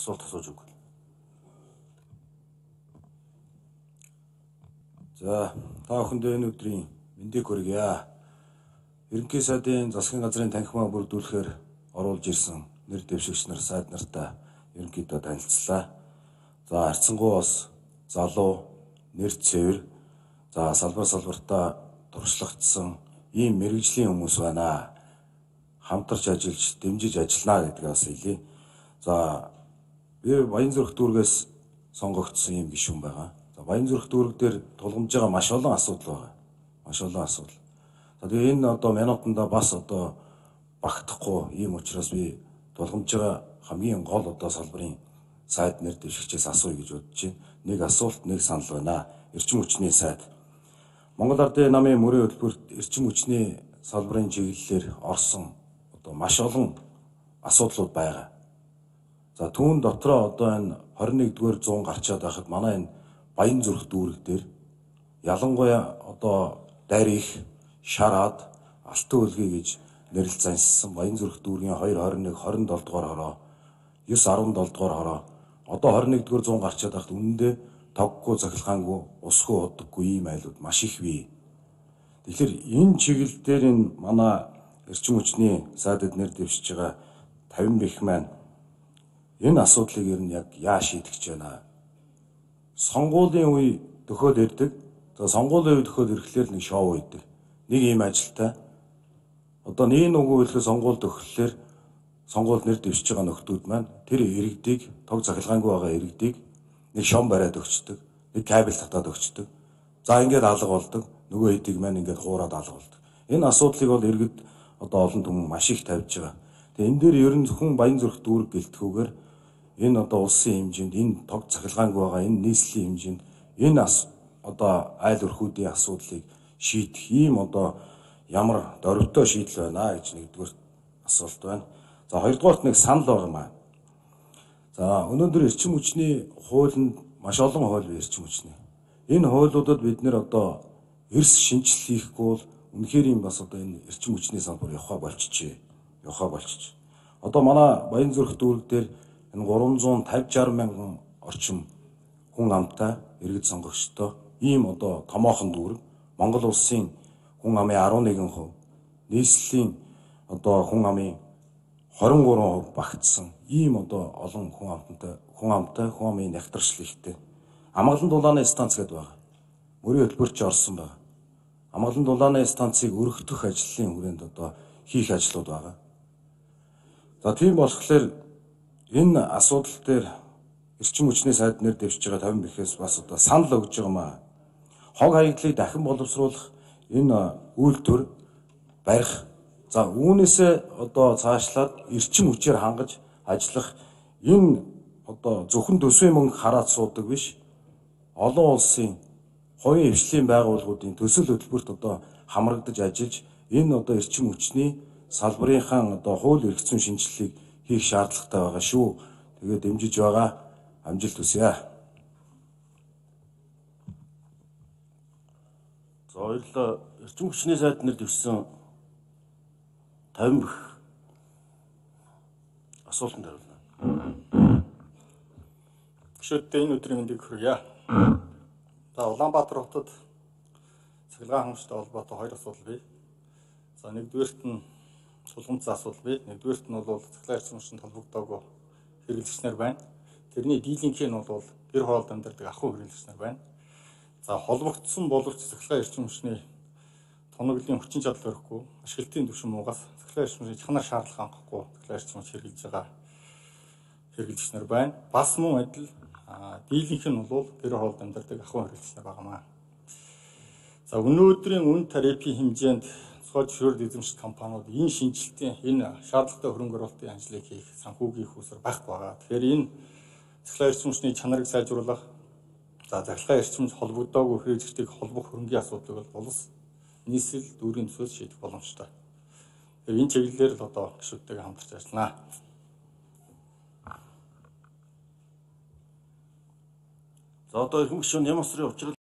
асуулт асууж өг. За та бүхэндээ энэ өдрийн мэндийг хүргье. Ерөнхий сайдын засгийн газрын танхимаа бүрдүүлэхээр оруулж ирсэн нэр дэвшигч нар сайд нартаа ерөнхийдөө танилцлаа. За арцсангуу бас залуу нэр цэвэр за салбар салбартаа туршлагдсан ийм мэрэгжлийн хүмүүс байна. Хамтарч ажиллаж, дэмжиж ажиллана гэдгийг бас хэлье. За би Баянзүрх дүүргээс сонгогдсон ийм гишүүн байгаа. За Баянзүрх дүүрэг дээр тулгамж байгаа маш олон асуудал байгаа. Маш олон асуудал. За тэгээ энэ одоо минутанда бас одоо багтахгүй ийм учраас би тулгамж байгаа хамгийн гол одоо салбарын сайд нэр дэвшигчээс асууя гэж бодож байна. Нэг асуулт, нэг санал байна. Эрчим хүчний сайд. Монгол Ардын намын мөрийн хөтөлбөрт эрчим хүчний салбарын чиглэлээр орсон одоо маш олон асуудлууд байгаа. За түүн дотроо одоо энэ 21-р 100 гарчаад байхад манай энэ Баян зүрх дүүрэг дээр ялангуяа одоо дарих шараад алтан үлгий гэж нэрлэл заншсан Баян зүрх дүүргийн 221 27 дугаар хороо 9 17 дугаар хороо одоо 21-р 100 гарчаад байхад үнэндээ тоггүй захилгаангүй усгүй удаггүй ийм айлууд маш их бий. Тэгэхээр энэ чиглэл дээр энэ манай эрчим хүчний сайдад нэр дэвшиж байгаа 50 бэх маань энэ асуудлыг ер нь яг яа шийдэх гэж байна. Сонгуулийн үе төхөөл ирдэг. За сонгуулийн үе төхөөл ирэхлээр нэг шоу үйдэг. Нэг ийм ажилтай. Одоо нэг нүгүү хэлэхэд сонгуул төгөллөөр сонгуульд нэр дэвшиж байгаа нөхдүүд маань тэр иргэдийг тог захилгаангүй байгаа иргэдийг нэг шом бариад өгчдөг. Нэг кабель татаад өгчдөг. За ингээд алга болдог. Нөгөө хэдийг маань ингээд хуураад алга болдог. Энэ асуудлыг бол иргэд одоо олон түмэн маш их тавьж байгаа. Тэгээ энэ дээр ер нь зөвхөн баян зүрх дүүрэг гэлтгүүгээр энэ одоо улсын хэмжээнд энэ тог цахилгаангүй байгаа энэ нийслэлийн хэмжээнд энэ одоо айл өрхүүдийн асуудлыг шийдэх ийм одоо ямар дөрвөтөө шийдэл байна гэж нэгдүгээр асуулт байна. За хоёрдугаарт нэг санал байгаа маа. За өнөөдөр эрчим хүчний хуулинд маш олон хууль бий эрчим хүчний. Энэ хуулиудад бид нэр одоо эрс шинжил хийхгүй бол үнэхээр юм бас одоо энэ эрчим хүчний салбар явахаа болчихжээ. Явахаа болчих. Одоо манай Баян зүрх дүүрэг дээр энэ 350 60 мянган орчим хүн амтай иргэд сонгогчтой ийм одоо томоохон дүүрэг Монгол улсын хүн амын 11%, нийслэлийн одоо хүн амын 23% багтсан ийм одоо олон хүн амттай хүн амтай хүн амын нягтршил ихтэй. Амгалан дулааны станц гэдэг байгаа. Мөрийн хөтөлбөрч орсон байна. Амгалан дулааны станцыг өргөдөх ажлын хүрээнд одоо хийх ажлууд байгаа. За тийм болохоор Энэ асуудал дээр эрчим хүчний сайд нэр дэвшиж байгаа 50 бихээс бас одоо санал өгж байгаа маа. Хог хаягдлыг дахин боловсруулах энэ үйлдвэр барих за үүнээсээ одоо цаашлаад эрчим хүчээр хангаж ажиллах энэ одоо зөвхөн төсвийн мөнгө хараад суудаг биш олон улсын хувийн хвшлийн байгууллагуудын төсөл хөтөлбөрт одоо хамрагдаж ажиллаж энэ одоо эрчим хүчний салбарынхаа одоо хууль эрх зүйн шинжилгээг хийх шаардлагатай байгаа шүү. Тэгээд дэмжиж байгаа амжилт хүсье. За баярлалаа. Эрчим хүчний сайд нэр дэвшсэн 50 бэх асуултанд хариулна. Гүшүүдтэй энэ өдрийн мэндийг хүргье. За Улаанбаатар хотод цахилгаан хангамжтай холбоотой хоёр асуудал бий. За нэгдүгээрт нь тулгымцсан асуудал бий. Нэгдүгээрт нь бол цахилгаан эрчим хүчинд холбогдоогүй хэрэглэгчнэр байна. Тэрний дийлэнх нь бол гэр хоолд амьдардаг ахуй хэрэглэгчнэр байна. За холбогдсон боловч цахилгаан эрчим хүчний тоноглолын хүчин чадал өрөхгүй, ашиглалтын түвшин муугаас цахилгаан эрчим хүчний чанар шаардлага хангахгүй цахилгаан эрчим хүч хэрэглэж байгаа хэрэглэгчнэр байна. Бас мөн адил дийлэнх нь бол гэр хоолд амьдардаг ахуй хэрэглэгчнэр байгаамаа. За өнөөдрийн үн тарифын хэмжээнд тусгай зөвшөөрөл эзэмших компаниуд энэ шинжилтийн энэ шаардлагатай хөрөнгө оруулалтын ажлыг хийх санхүүгийн хүсэр багт байгаа. Тэгэхээр энэ цахилгаан эрчим хүчний чанарыг сайжруулах за цахилгаан эрчимд холбогдоогүй хэрэгжигчдийг холбох хөрөнгөний асуудлыг бол улс нийслэл дүүргийн төсөөс шийдэх боломжтой. Тэгэхээр энэ чиглэлээр л одоо гишүүдтэйгээ хамтарч ажиллана. За одоо эрхэм гишүүн ямар сарын учрал